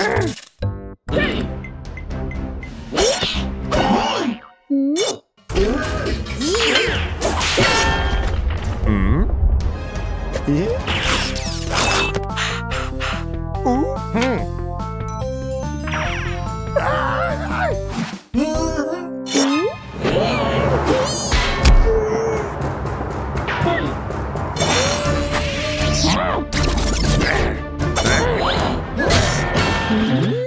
Hmm. Hum? E? Uh? Hum. Mm-hmm.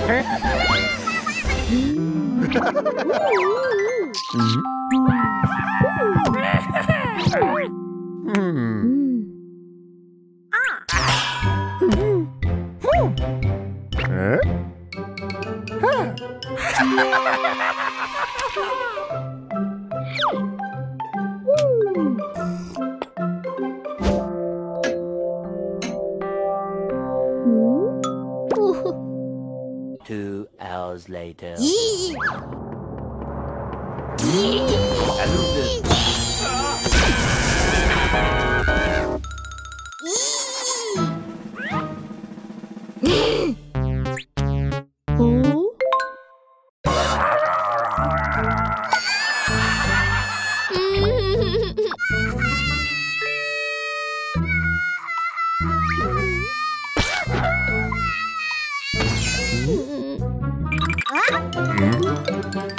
Ha ha ha ha! Two hours later.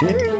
Yeah.